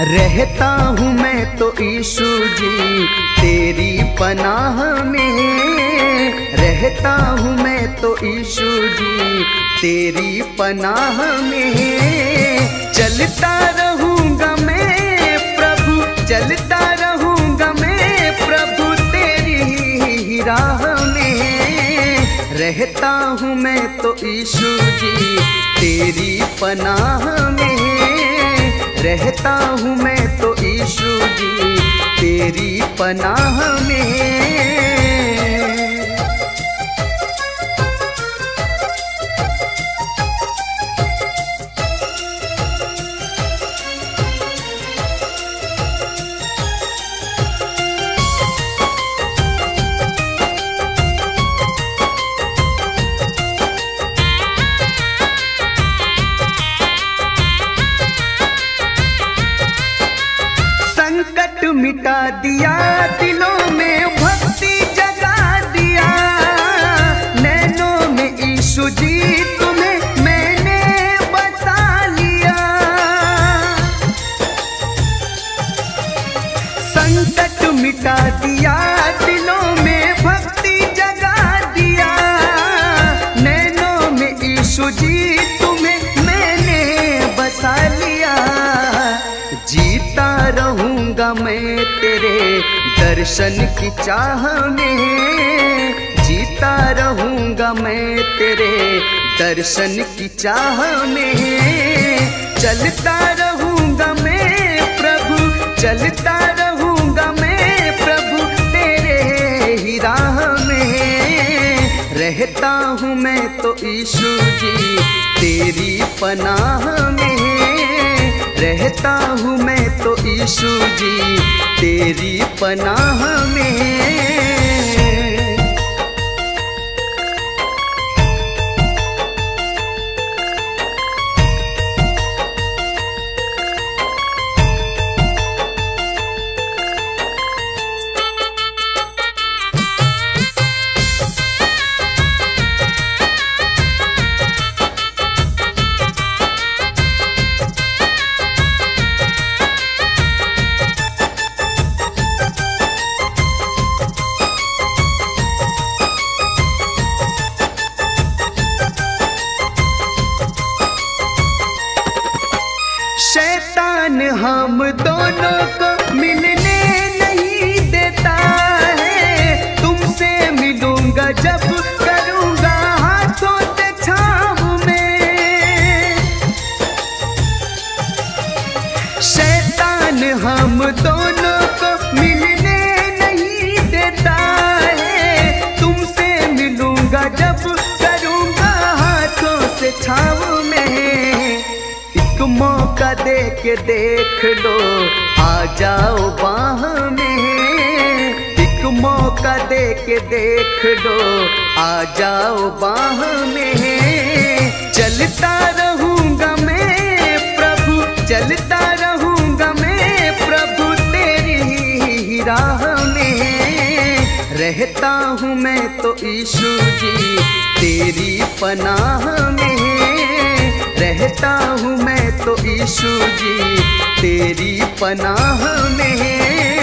रहता हूँ मैं तो यीशु जी, तेरी पनाह में। रहता हूँ मैं तो यीशु जी, तेरी पनाह में। चलता रहूँगा मैं प्रभु, चलता रहूँगा मैं प्रभु तेरी ही राह में। रहता हूँ मैं तो यीशु जी, तेरी पनाह में। रहता हूँ मैं तो ईशु जी तेरी पनाह में। दिया, दिलों में भक्ति जगा दिया। नैनों में यीशु जी तुम्हें मैंने बता लिया। संकट मिटा दिया, दिलों में भक्ति जगा दिया। नैनों में यीशु जी तुम्हें मैंने बसा लिया रहूँगा मैं तेरे दर्शन की चाह में। जीता रहूँगा मैं तेरे दर्शन की चाह में। चलता रहूँगा मैं प्रभु, चलता रहूँगा मैं प्रभु तेरे ही राह में। रहता हूँ मैं तो यीशु जी, तेरी पनाह में। रहता हूँ मैं तो यीशु जी तेरी पनाह में। दोनों को मिलने नहीं देता है। तुमसे मिलूँगा, जब करूँगा हाथों से छाव में। शैतान हम दोनों को मिलने नहीं देता है। तुमसे मिलूँगा, जब करूँगा हाथों से छाव में एक मौका दे के देख लो। आ जाओ बाह में एक मौका दे के देख लो। आ जाओ बाह में चलता रहूँगा मैं प्रभु, चलता रहूँगा मैं प्रभु तेरी ही राह में। रहता हूँ मैं तो यीशु जी, तेरी पनाह में। रहता हूँ मैं तो यीशु जी। तेरी पनाह में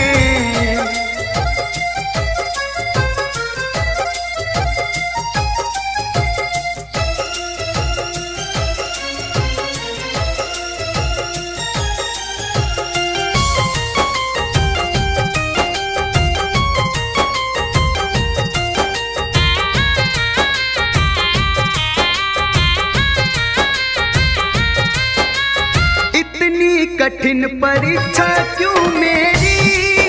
परीक्षा क्यों मेरी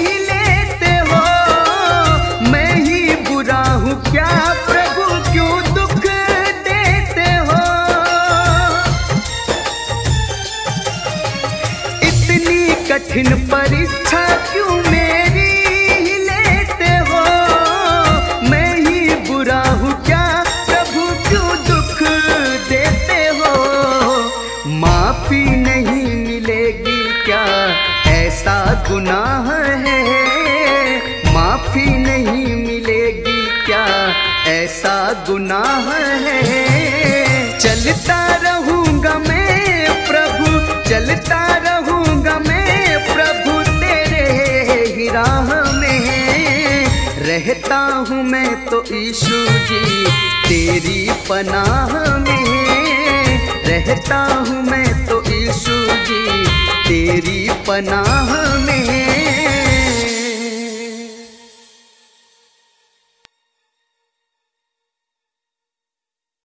ही लेते हो। मैं ही बुरा हूँ, क्या प्रभु क्यों दुख देते हो? इतनी कठिन परीक्षा क्यों मेरी गुनाह है। माफ़ी नहीं मिलेगी क्या? ऐसा गुनाह है। चलता रहूँगा मैं प्रभु, चलता रहूँगा मैं प्रभु तेरे राह में। रहता हूँ मैं तो ईशु जी, तेरी पनाह में। रहता हूँ मैं तो ईशु जी, तेरी पनाह